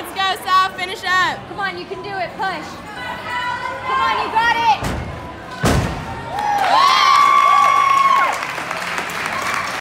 Let's go, Sal. Finish up. Come on, you can do it. Push.